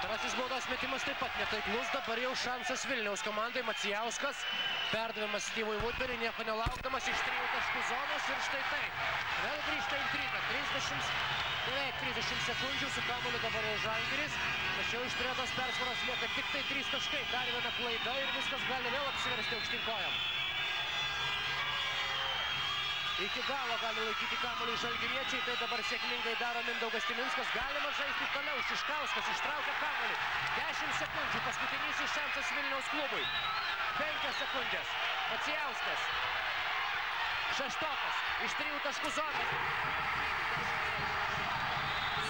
Pirmasis baudos metimas taip pat netaiklus, dabar jau šansas Vilniaus komandai, Macijauskas, perdavimas Steve'ui Woodbury, nieko nelaukdamas iš trijų taškų zonos ir štai taip. Vėl grįžta intriga, 30, beveik 30 sekundžių su kamuoliu dabar jau Žalgiris, tačiau iš turėtos persvaros lieka tik tai 3 taškai, dar viena klaida ir viskas gali vėl apsiversti aukštinkojam. Iki galo gali laikyti kamuolį žalgiriečiai, tai dabar sėkmingai daro Mindaugas Timinskas. Galima žaisti toliau, Šiškauskas ištraukia kamuolį. 10 sekundžių, paskutinysis šansas Vilniaus klubui. 5 sekundės, Macijauskas. Šeštokas, iš trijų taškų zonos.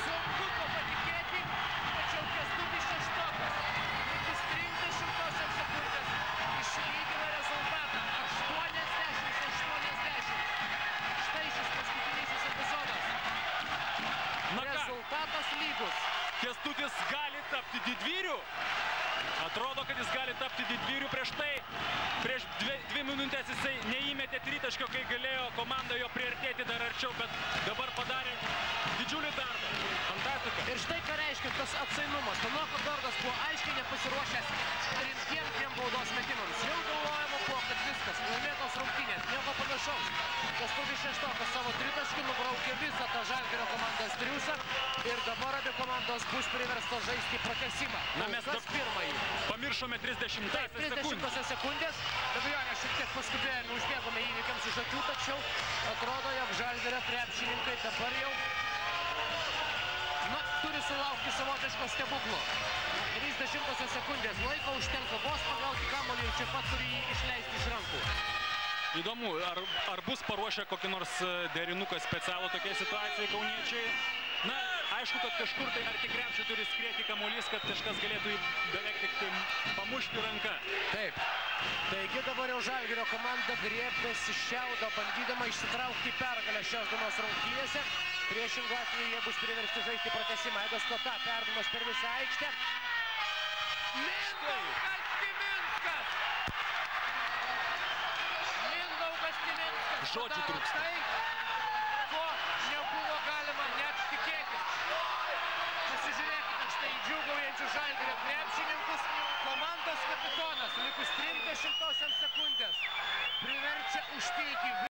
Sunku to patikėti, tačiau Kęstutis Šeštokas. Likus 30 sekundės išlygina rezultatą. 80-80. Štai šis paskutinysis epizodas. Na ką, Lygus. Kestutis gali tapti didvyriu. Atrodo, kad jis gali tapti didvyriu prieš tai. Prieš dvi, dvi minutės jisai neįmetė tritaškio, kai galėjo komanda jo priartėti dar arčiau, bet dabar padarė didžiulį darbą. Fantastika. Ir štai ką reiškia tas atsainumas. Tanoko Dordas buvo aiškiai nepasiruošęs rimtiem dviem baudos metimams. Jau galvojama buvo, kad viskas, laimėtos rungtynės, nieko panašaus. Kęstutis Šeštokas savo tritaškį nubraukė visą tą triusą ir dabar abi komandos bus priverstos žaisti pratesimą. Na, mes kas pirmąjį. Pamiršome 30 Taip, sekundžių. 30 sekundės. Be abejonės, šiek tiek paskubėjome, užbėgome įvykiams iš akių, tačiau atrodo, jog Žalgirio krepšininkai dabar jau na, turi sulaukti savotiško stebuklo. 30 sekundės laiko užtenka vos pagauti kamuolį ir čia pat turi jį išleisti iš rankų. Įdomu, ar, ar bus paruošę kokį nors e, derinuką specialų tokiai situacijai kauniečiai? Aišku, kad kažkur tai arti krepšio turi skrieti kamuolys, kad kažkas galėtų jį beveik tik tai pamušti ranką. Taip. Taigi dabar jau Žalgirio komanda griebėsi šiaudo, bandydama išsitraukti pergalę šios dienos rungtynėse. Priešingų atveju jie bus priversti žaisti pratesimą. Edas Kota perdavimas per visą aikštę. Mindaugas Timinskas! Mindaugas Timinskas Žodžių trūksta. Džiūgaujančių žalgirio krepšininkus. Komandos kapitonas likus 30 sekundės priverčia užtilti